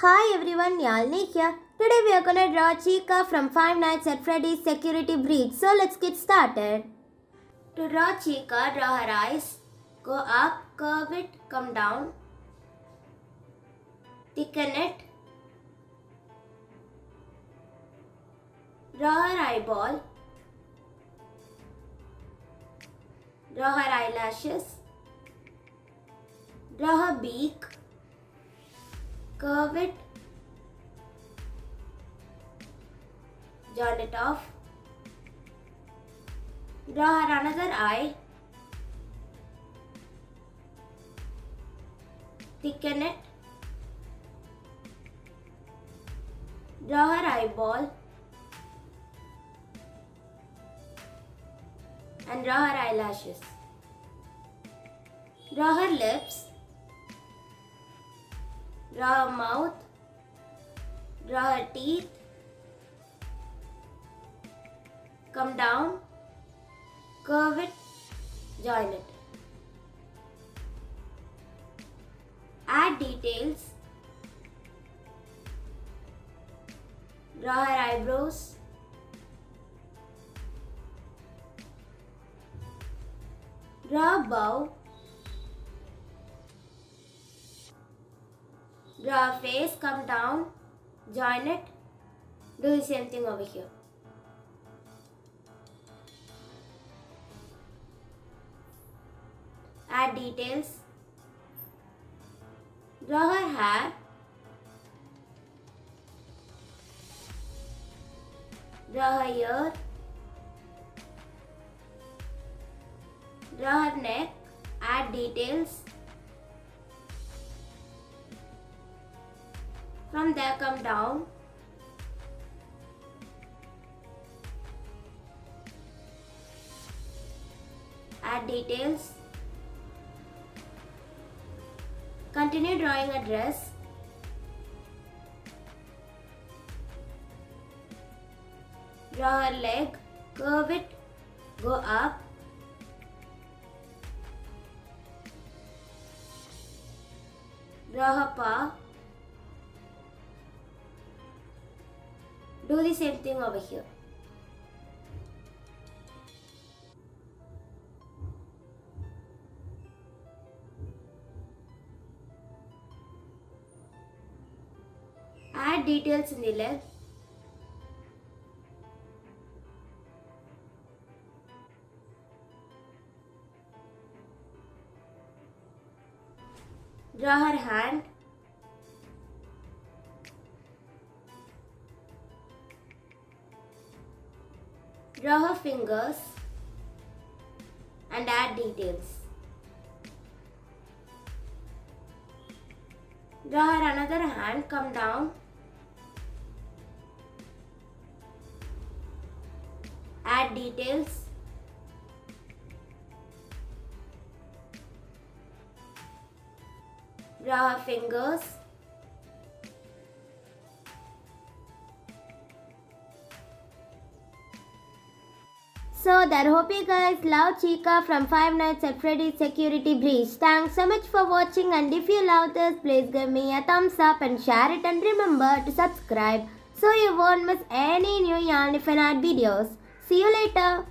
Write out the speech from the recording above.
Hi everyone, Yaazhini here. Today we are gonna draw Chica from Five Nights at Freddy's Security Breach. So let's get started. To draw Chica, draw her eyes. Go up, curve it, come down. Thicken it. Draw her eyeball. Draw her eyelashes. Draw her beak. Curve it. Join it off. Draw her another eye. Thicken it. Draw her eyeball. And draw her eyelashes. Draw her lips. Draw her mouth. Draw her teeth. Come down. Curve it. Join it. Add details. Draw her eyebrows. Draw a bow. Draw a face, come down, join it. Do the same thing over here. Add details. Draw her hair. Draw her ear. Draw her neck. Add details. From there come down. Add details. Continue drawing a dress. Draw her leg, curve it, go up. Draw her paw. Do the same thing over here. Add details in the leg. Draw her hand. Draw her fingers and add details. Draw her another hand, come down. Add details. Draw her fingers. So that hope you guys love Chica from Five Nights at Freddy's Security Breach. Thanks so much for watching and if you love this, please give me a thumbs up and share it and remember to subscribe so you won't miss any new Yarn If videos. See you later.